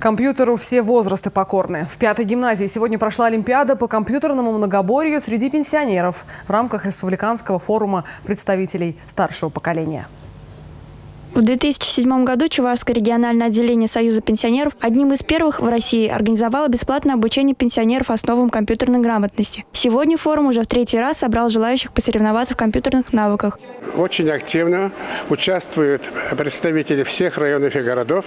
Компьютеру все возрасты покорны. В пятой гимназии сегодня прошла Олимпиада по компьютерному многоборью среди пенсионеров в рамках Республиканского форума представителей старшего поколения. В 2007 году Чувашское региональное отделение Союза пенсионеров одним из первых в России организовало бесплатное обучение пенсионеров основам компьютерной грамотности. Сегодня форум уже в третий раз собрал желающих посоревноваться в компьютерных навыках. Очень активно участвуют представители всех районов и городов.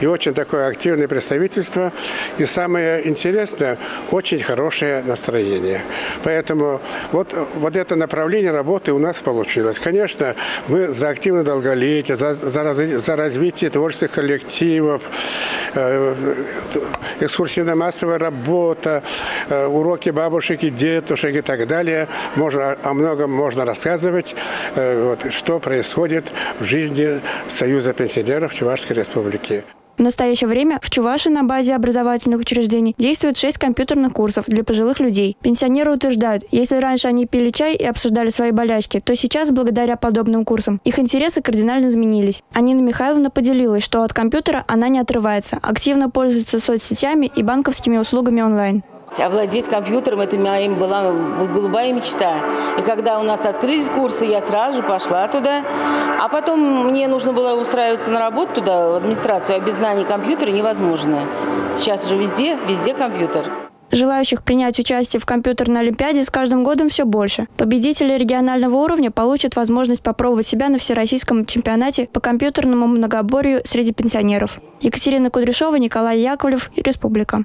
И очень такое активное представительство. И самое интересное, очень хорошее настроение. Поэтому вот, вот это направление работы у нас получилось. Конечно, мы за активное долголетие, за за, за развитие творческих коллективов, э, экскурсийно-массовая работа, э, уроки бабушек и дедушек и так далее. Можно, о многом можно рассказывать, э, вот, что происходит в жизни Союза пенсионеров Чувашской Республики. В настоящее время в Чувашии на базе образовательных учреждений действует шесть компьютерных курсов для пожилых людей. Пенсионеры утверждают, если раньше они пили чай и обсуждали свои болячки, то сейчас, благодаря подобным курсам, их интересы кардинально изменились. Анина Михайловна поделилась, что от компьютера она не отрывается, активно пользуется соцсетями и банковскими услугами онлайн. Овладеть компьютером – это моим была голубая мечта. И когда у нас открылись курсы, я сразу же пошла туда. А потом мне нужно было устраиваться на работу туда, в администрацию, а без знаний компьютера невозможно. Сейчас же везде, везде компьютер. Желающих принять участие в компьютерной олимпиаде с каждым годом все больше. Победители регионального уровня получат возможность попробовать себя на всероссийском чемпионате по компьютерному многоборью среди пенсионеров. Екатерина Кудряшова, Николай Яковлев, Республика.